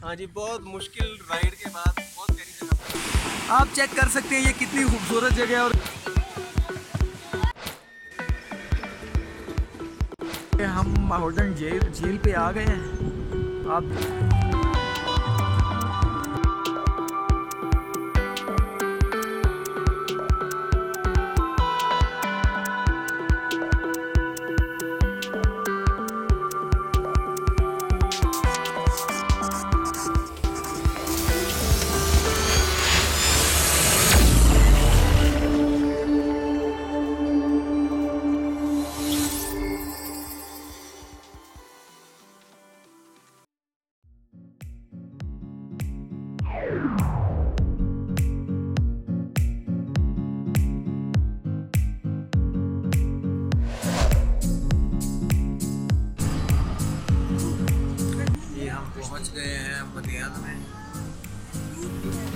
हाँ जी, बहुत मुश्किल राइड के बाद बहुत जगह आप चेक कर सकते हैं ये कितनी खूबसूरत जगह है और हम माहौल झील पे आ गए हैं। आप हैं मदियान में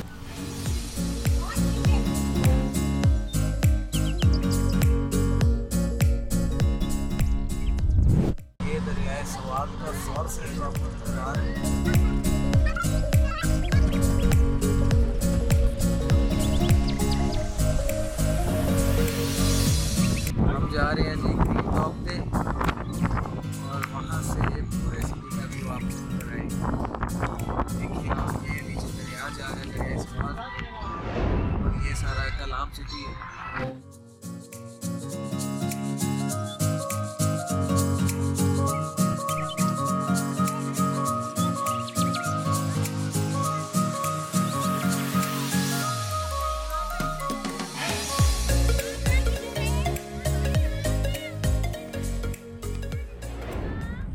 है।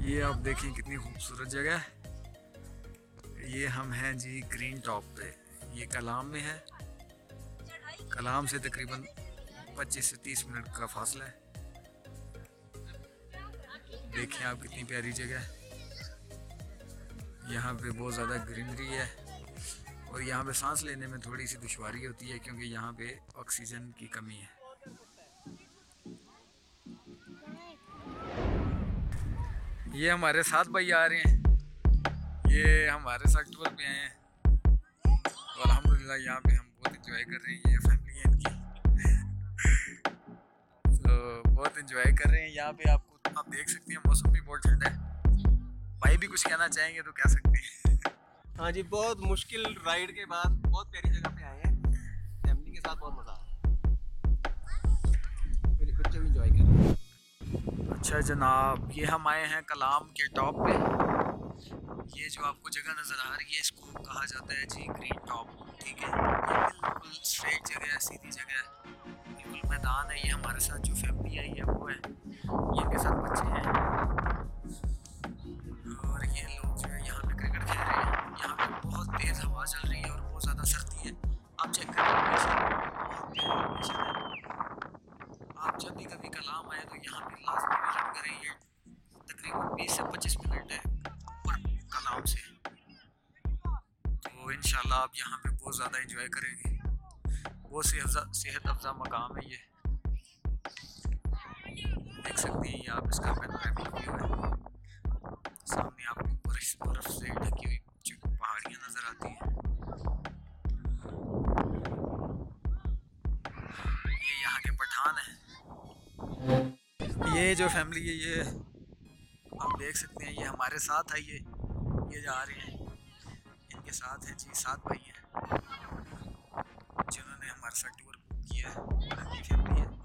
ये आप देखिए कितनी खूबसूरत जगह है। ये हम हैं जी ग्रीन टॉप पे। ये कलाम में है। कलाम से तकरीबन 25 से 30 मिनट का फासला है। देखें आप कितनी प्यारी जगह है। यहाँ पे बहुत ज़्यादा ग्रीनरी है और यहाँ पे सांस लेने में थोड़ी सी दुश्वारी होती है क्योंकि यहाँ पे ऑक्सीजन की कमी है। ये हमारे साथ भाई आ रहे हैं। ये हमारे साथ टूर पे आए हैं। और अल्हम्दुलिल्लाह, यहाँ पे हम बहुत इंजॉय कर रहे हैं ये फैमिली तो बहुत इंजॉय कर रहे हैं। यहाँ पे आपको आप देख सकते हैं मौसम भी बहुत ठंडा है। भाई भी कुछ कहना चाहेंगे तो कह सकते हैं। हाँ जी बहुत मुश्किल राइड के बाद बहुत प्यारी जगह पे आए हैं। फैमिली के साथ बहुत मज़ा आ रहा है। मेरे बच्चे भी इंजॉय कर हैं। अच्छा जनाब ये हम आए हैं कलाम के टॉप पे। ये जो आपको जगह नज़र आ रही है इसको कहा जाता है जी ग्रीन टॉप ठीक है? बिल्कुल स्ट्रेट जगह है सीधी जगह है। मैदान है, ये हमारे साथ जो फैमिली आई है वो है। ये इनके साथ बच्चे हैं। और ये लोग जो है यहाँ पे क्रिकेट खेल रहे हैं। यहाँ पे बहुत तेज़ हवा चल रही है और बहुत ज़्यादा सर्दी है। आप चेक करें है। आप जब भी कभी कलाम आए तो यहाँ पे लाजमी विज़िट करें ये तकरीबन 20 से 25 मिनट है ऊपर कलाम से। तो इन आप यहाँ पे बहुत ज़्यादा इंजॉय करेंगे। बहुत सेहत अफजा मकाम है ये। देख सकते हैं ये आप इसका पैनोरामिक व्यू है। सामने आपको बर्फ़ बर्फ़ से ढकी हुई पहाड़ियाँ नज़र आती हैं। ये यहाँ के पठान हैं। ये जो फैमिली है, ये आप देख सकते हैं, ये हमारे साथ है ये। ये जा रहे हैं। इनके साथ हैं जी, सात भाई हैं। टूर बुक किया है।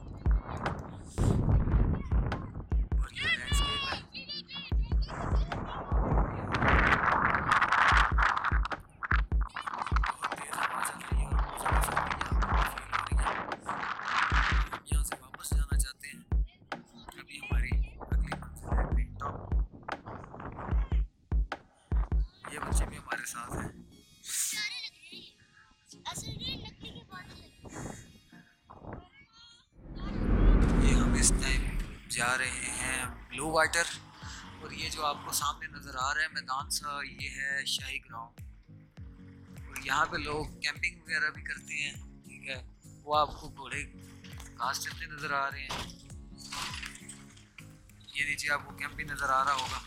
जा रहे हैं ब्लू वाटर और ये जो आपको सामने नज़र आ रहा है मैदान सा, ये है शाही ग्राउंड और यहाँ पे लोग कैंपिंग वगैरह भी करते हैं, ठीक है? वो आपको घोड़े घास चलते नज़र आ रहे हैं। ये नीचे आपको कैंप भी नज़र आ रहा होगा।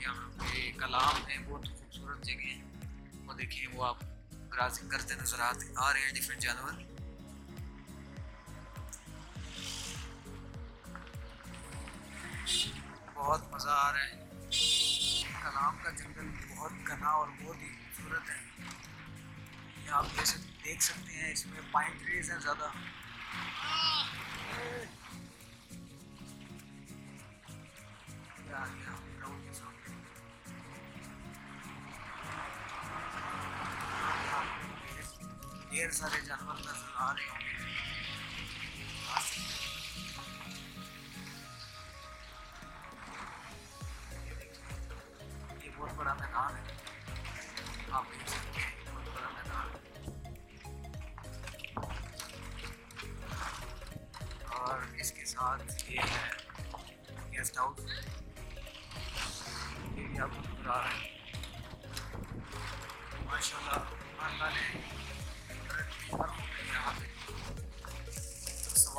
यहाँ पे कलाम है, बहुत खूबसूरत जगह है। वो देखिए वो आप क्रॉसिंग करते नज़र आते आ रहे हैं डिफरेंट जानवर। बहुत मज़ा आ रहा है। कलाम का जंगल बहुत घना और बहुत ही खूबसूरत है। आप जैसे देख सकते हैं, इसमें पाइन ट्रीज हैं ज़्यादा। ढेर सारे जानवर नज़र आ रहे होंगे।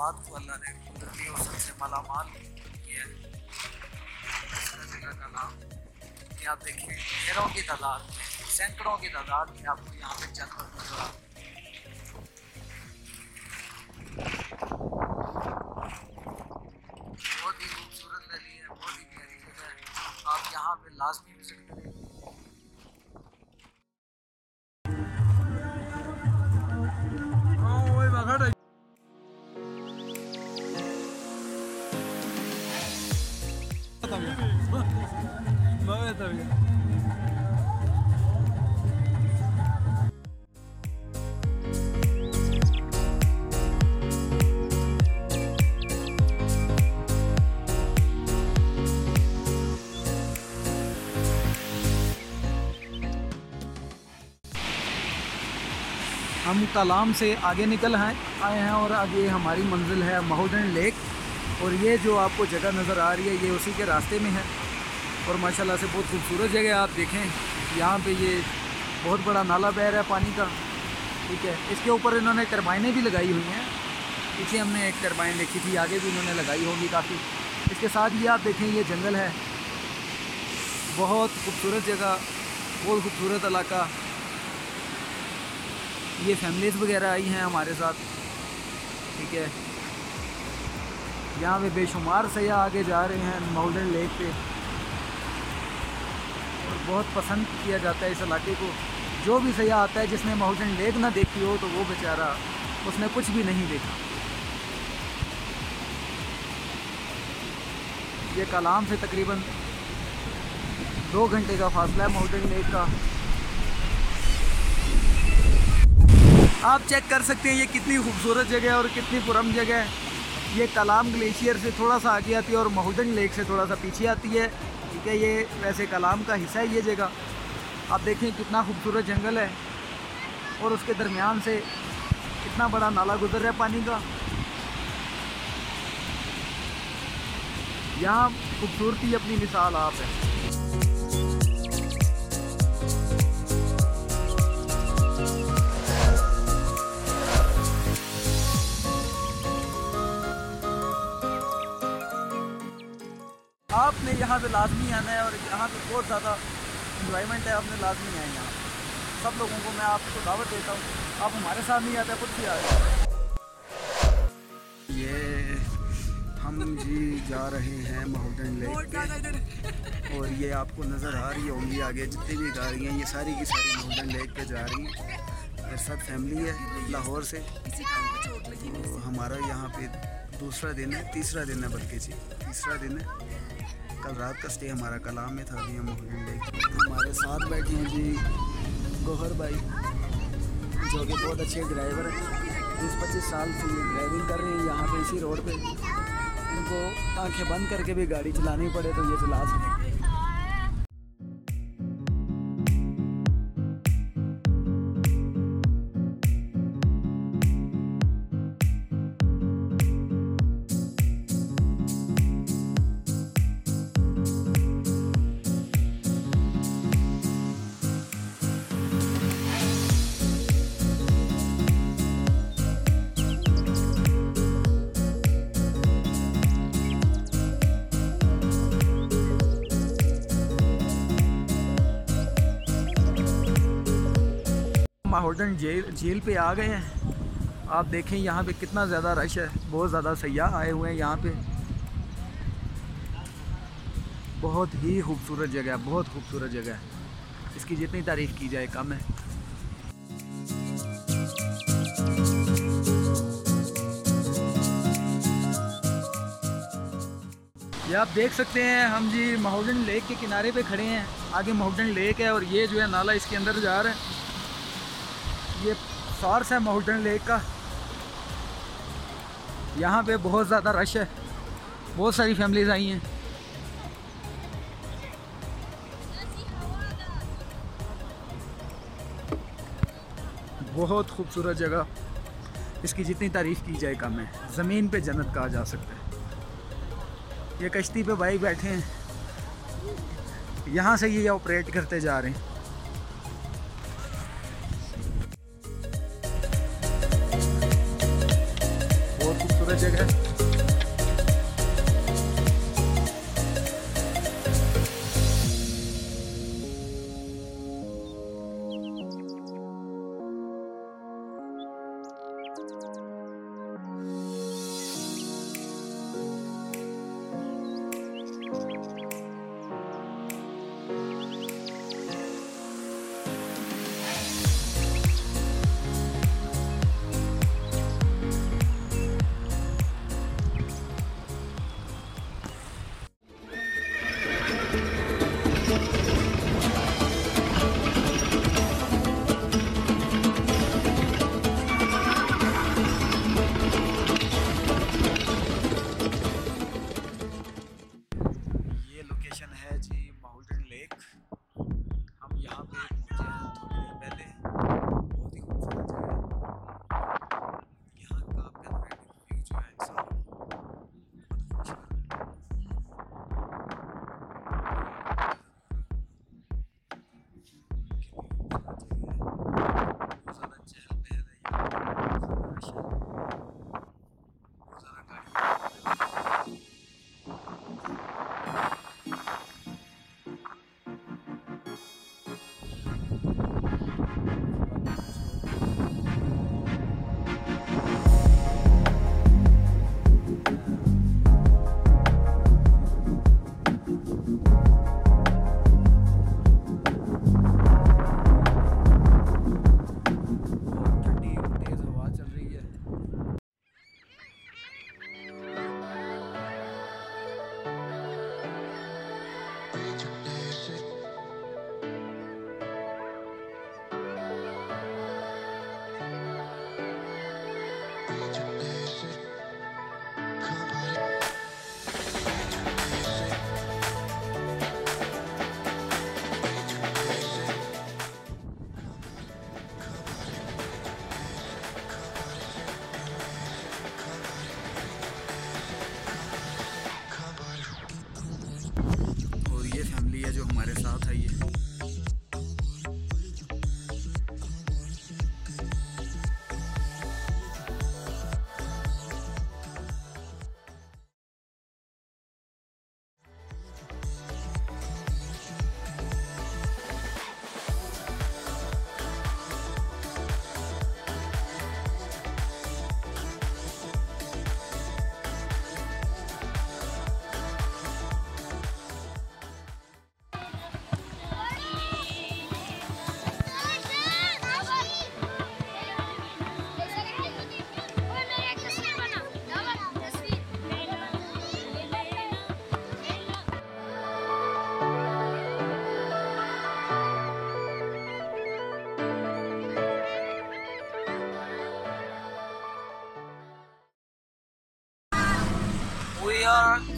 स्वाद को अल्लाह ने कुदरती और सबसे मालामाल किया है। जगह का नाम ये आप देखिए ढेरों की तादाद में, सैकड़ों की तादाद में आपको यहाँ पे जानवर नज़र आते बहुत हम कलाम से आगे निकल हैं, आए हैं और अब ये हमारी मंजिल है महोदन लेक। और ये जो आपको जगह नज़र आ रही है, ये उसी के रास्ते में है। और माशाल्लाह से बहुत खूबसूरत जगह आप देखें, यहाँ पे ये बहुत बड़ा नाला बह रहा है पानी का। ठीक है, इसके ऊपर इन्होंने टरबाइनें भी लगाई हुई हैं। पीछे हमने एक टरबाइन देखी थी, आगे भी इन्होंने लगाई होगी काफ़ी। इसके साथ ये आप देखें, ये जंगल है। बहुत खूबसूरत जगह, बहुत खूबसूरत इलाका। ये फैमिलीज़ वगैरह आई हैं हमारे साथ। ठीक है? यहाँ पे बेशुमार सयाह आगे जा रहे हैं माउंटेन लेक पे। और बहुत पसंद किया जाता है इस इलाके को। जो भी सयाह आता है जिसने माउंटेन लेक ना देखी हो तो वो बेचारा उसने कुछ भी नहीं देखा। ये कलाम से तकरीबन दो घंटे का फासला है माउंटेन लेक का। आप चेक कर सकते हैं ये कितनी खूबसूरत जगह है और कितनी पुरम जगह है। ये कलाम ग्लेशियर से थोड़ा सा आगे आती है और महुदन लेक से थोड़ा सा पीछे आती है। ठीक है, ये वैसे कलाम का हिस्सा है ये जगह। आप देखें कितना खूबसूरत जंगल है और उसके दरमियान से कितना बड़ा नाला गुजर रहा है पानी का। यहाँ खूबसूरती अपनी मिसाल आप है। यहाँ पे लाजमी आना है और यहाँ पे बहुत ज़्यादा इन्जॉयमेंट है आपने लाजमी आए यहाँ सब लोगों को मैं आपको दावत देता हूँ आप हमारे साथ नहीं आते खुद भी आ जाए ये हम जी जा रहे हैं महोदन लेक और ये आपको नज़र आ रही होंगी आगे जितनी भी गाड़ियाँ ये सारी की सारी महोदन लेक पे जा रही हैं। मेरे साथ फैमिली है लाहौर से। तो हमारा यहाँ पे दूसरा दिन है तीसरा दिन है बल्कि जी तीसरा दिन है। कल रात का स्टे हमारा कलाम में था, अभी हम हमारे साथ बैठे हैं जी गोहर भाई, जो कि बहुत अच्छे ड्राइवर हैं बीस पच्चीस साल से ड्राइविंग कर रहे हैं यहाँ पे इसी रोड पे। उनको आँखें बंद करके भी गाड़ी चलानी पड़े तो ये चला सकें माहौडन झील झील पे आ गए हैं। आप देखें यहाँ पे कितना ज़्यादा रश है, बहुत ज़्यादा सयाह आए हुए हैं यहाँ पे। बहुत ही खूबसूरत जगह है, बहुत खूबसूरत जगह है। इसकी जितनी तारीफ़ की जाए, कम है। ये आप देख सकते हैं, हम जी माहौडन लेक के किनारे पे खड़े हैं। आगे माहौडन लेक है और ये जो है नाला इसके अंदर जा रहा है। ये सोर्स है माउंटेन लेक का। यहाँ पे बहुत ज़्यादा रश है। बहुत सारी फैमिलीज़ आई हैं। बहुत खूबसूरत जगह। इसकी जितनी तारीफ़ की जाए कम है। ज़मीन पे जन्नत कहा जा सकता है। ये कश्ती पे भाई बैठे हैं। यहाँ से ये ऑपरेट करते जा रहे हैं। जगह।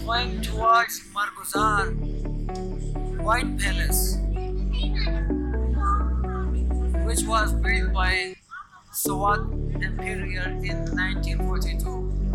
Going towards Margozar White Palace, which was built by Sawat Emperor in 1942.